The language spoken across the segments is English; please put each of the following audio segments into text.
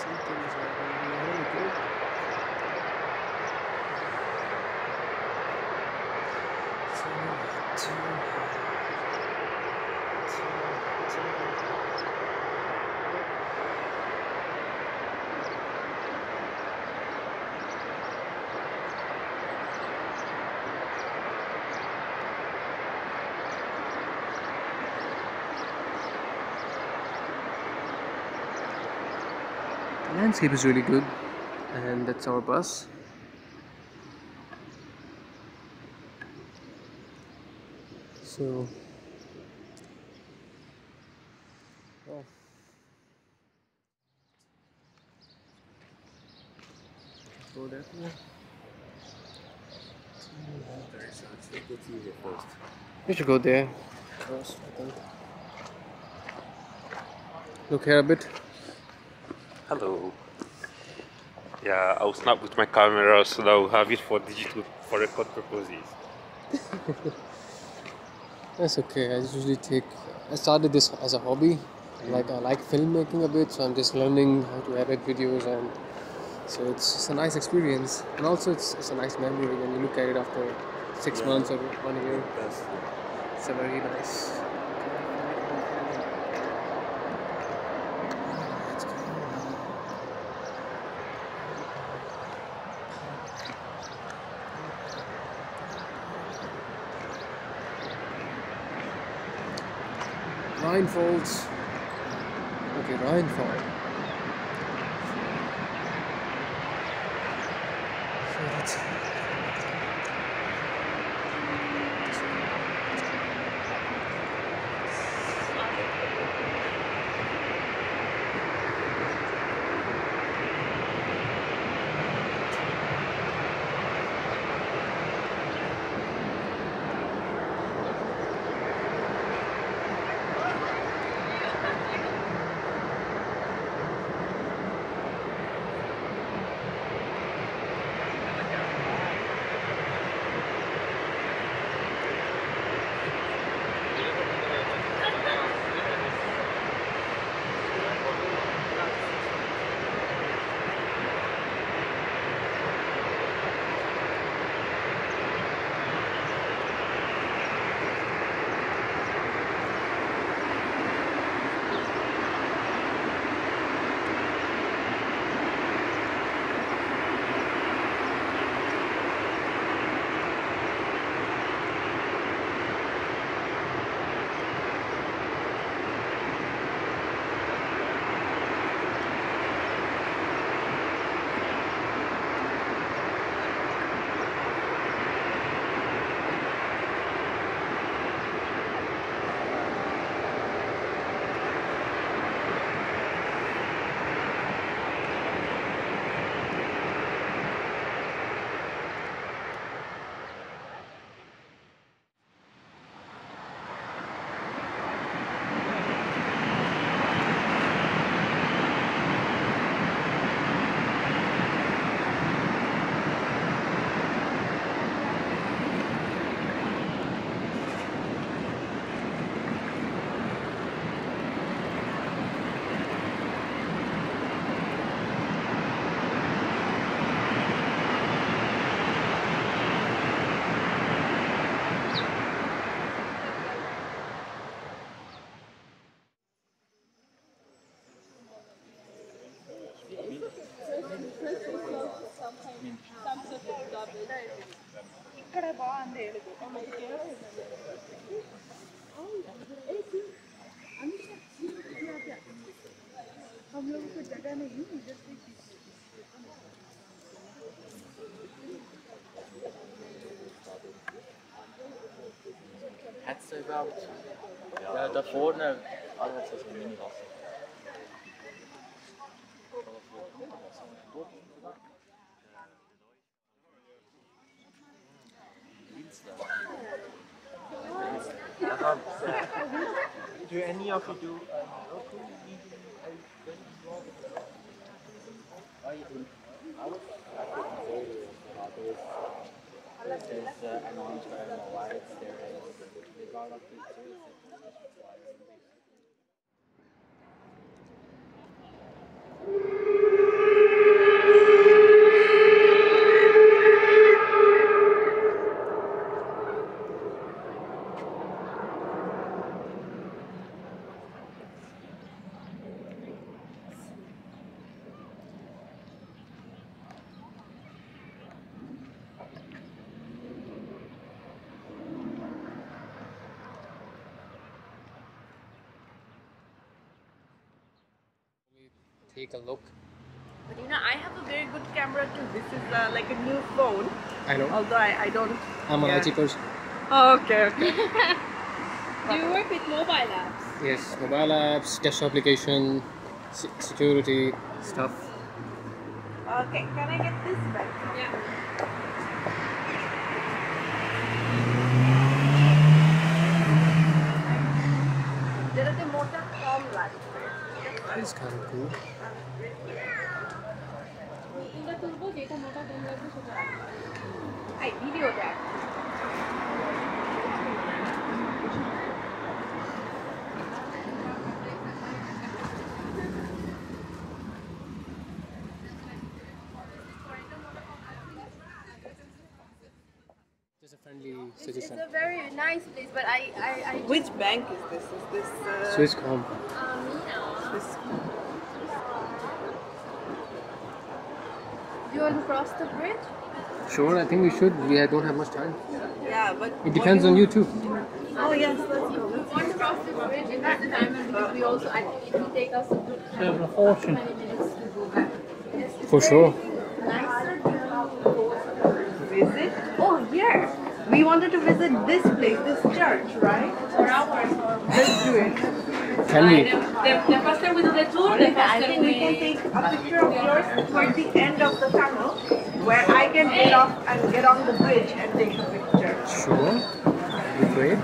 sentido. Landscape is really good, and that's our bus. So, oh. Go that way. You should go there first, I think. Look here a bit. Hello. Yeah, I'll snap with my camera so that I'll have it for digital for record purposes. That's okay. I usually take. I started this as a hobby. Like I like filmmaking a bit, so I'm just learning how to edit videos, and so it's just a nice experience. And also, it's, it's a nice memory when you look at it after six Yeah. months or one year. That's It's a very nice. Let's go. Rhine Okay, Rhine So that's. Ja, daarvoor naar Arnold ah, was een mini-gasten. Do any of you do uh, local meeting? I think I would. Well? There's uh, an orange a white, there is a lot of pictures. take a look. But you know, I have a very good camera too. This is uh, like a new phone. I know. Although I, I don't. I'm yeah. an IT person. Oh, okay, okay. Do you work with mobile apps? Yes, mobile apps, desktop application, security stuff. Okay, can I get this back? Yeah. That is kind of cool. যেটা মোটা কম লাগবে সেটা রাখবো। এই video দেখ Just a friendly It's suggestion. a very nice place, but I I, I Which bank is this? Is this uh, Swisscom. um, you know, You want to cross the bridge? Sure, I think we should. We don't have much time. Yeah, but It depends on you too. Oh yes, let's go. If we want to cross the bridge, it has the time and because we also I think it will take us a good time, 20 minutes to go back. Yes, For sure. Nicer than Visit? Oh, here. We wanted to visit this place, this church, right? for hours or Let's do it. Can we? the, the first time we do the tour, the I first think time we can take a picture of yours towards the end of the tunnel, where I can get off and get on the bridge and take a picture. Sure. That'd be great.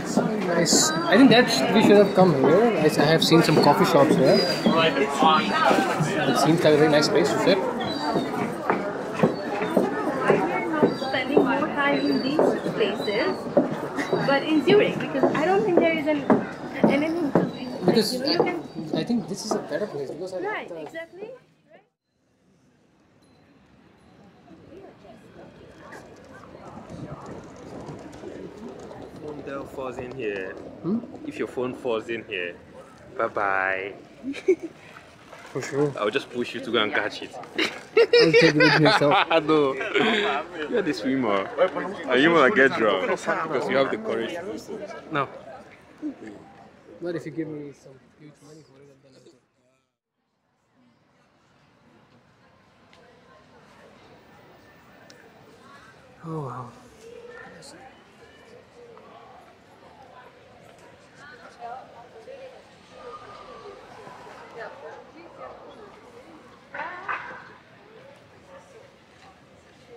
That's very nice. I think that we should have come here. I I have seen some coffee shops here. It seems like a very nice place to sit. Why we are not spending more time in these places, but in Zurich because I don't think there is an anything to be Because you know you can I, I think this is a better place because I like right the- exactly. Right. Phone falls in here. Hmm? If your phone falls in here, bye bye. for sure. I'll just push you to go and catch it. I'll take it with myself. no, you're the swimmer. And you wanna get drowned because you have the courage to do so. No. But if you give me some huge money for it, then I'll do it. Oh wow.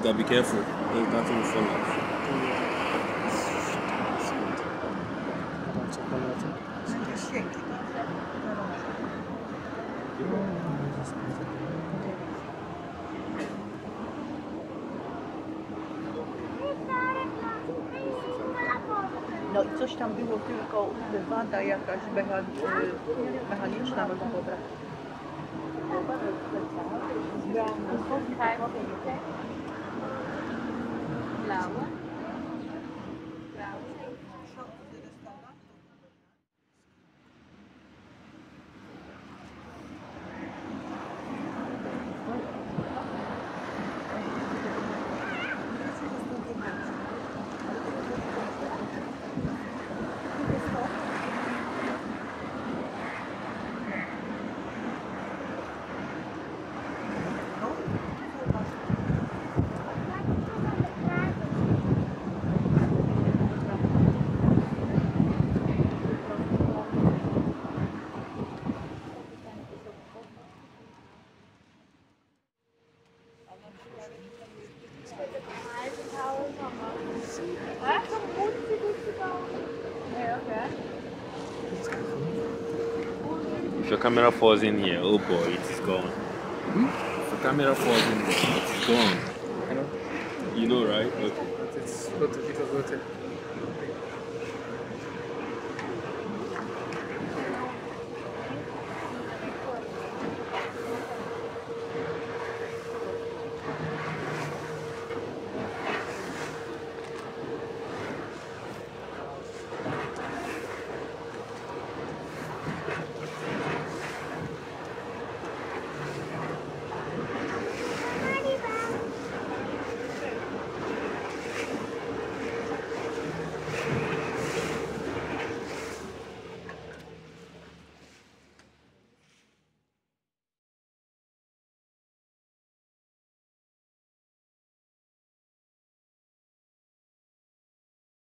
You gotta be careful. There's nothing in front of you. One. No i coś tam było tylko wada jakaś mecha- y, mechaniczna może dobra. If your camera falls in here, oh boy, it is gone. Hmm? If your camera falls in there, it is gone. I know. You know, right? Okay. But it's worth it. Was.